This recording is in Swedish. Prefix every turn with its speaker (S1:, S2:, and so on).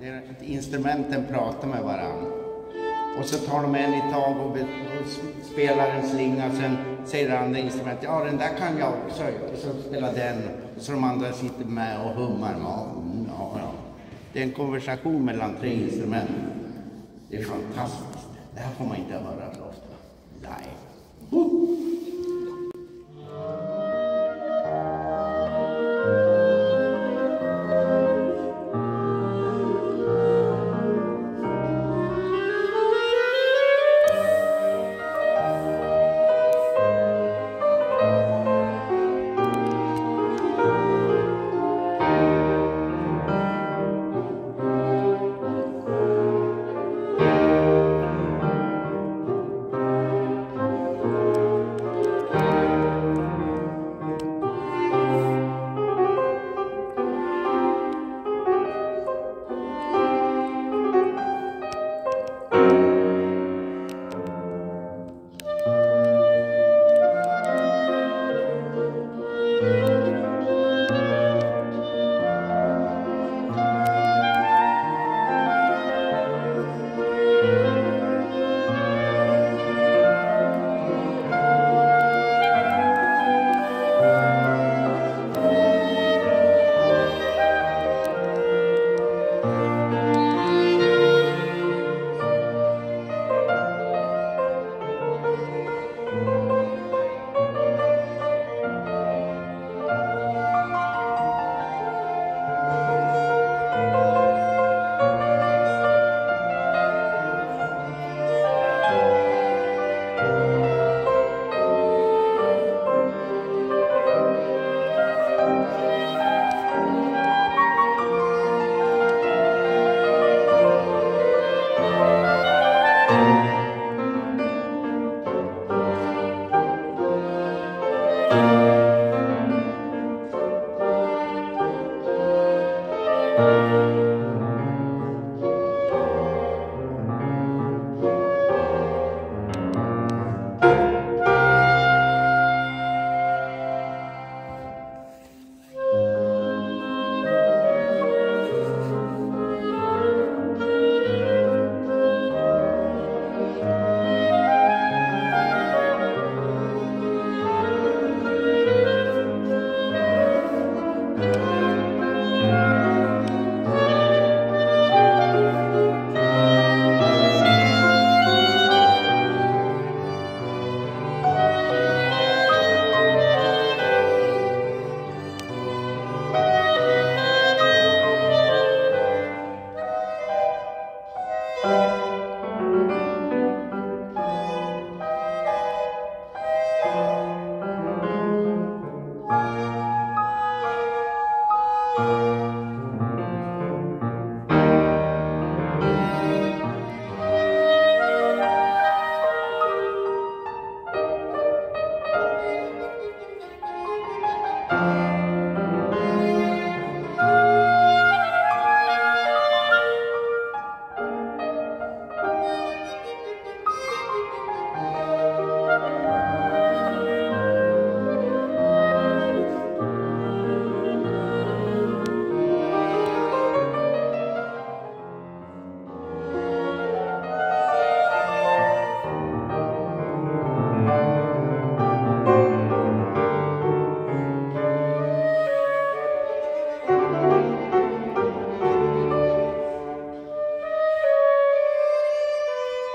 S1: där instrumenten pratar med varandra. Och så tar de en i taget och, och spelar en slinga och sen säger det andra instrumentet ja den där kan jag också och så spelar den och så de andra sitter med och hummar. Ja, ja, ja. Det är en konversation mellan tre instrument. Det är fantastiskt. Det här får man inte höra så ofta. Nej.